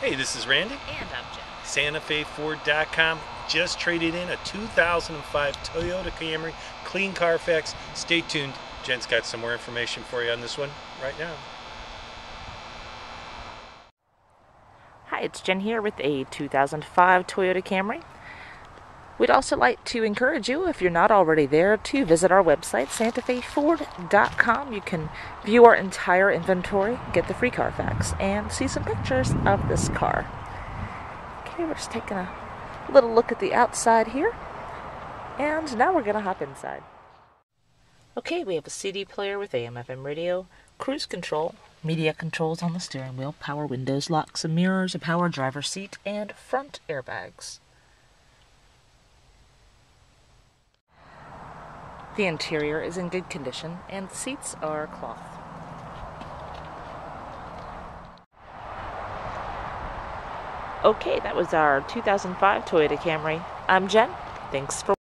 Hey, this is Randy. And I'm Jen. SantaFeFord.com just traded in a 2005 Toyota Camry, clean Carfax. Stay tuned. Jen's got some more information for you on this one right now. Hi, it's Jen here with a 2005 Toyota Camry. We'd also like to encourage you, if you're not already there, to visit our website, santafeford.com. You can view our entire inventory, get the free Carfax, and see some pictures of this car. Okay, we're just taking a little look at the outside here. And now we're going to hop inside. Okay, we have a CD player with AM FM radio, cruise control, media controls on the steering wheel, power windows, locks and mirrors, a power driver seat, and front airbags. The interior is in good condition and seats are cloth. Okay, that was our 2005 Toyota Camry. I'm Jen. Thanks for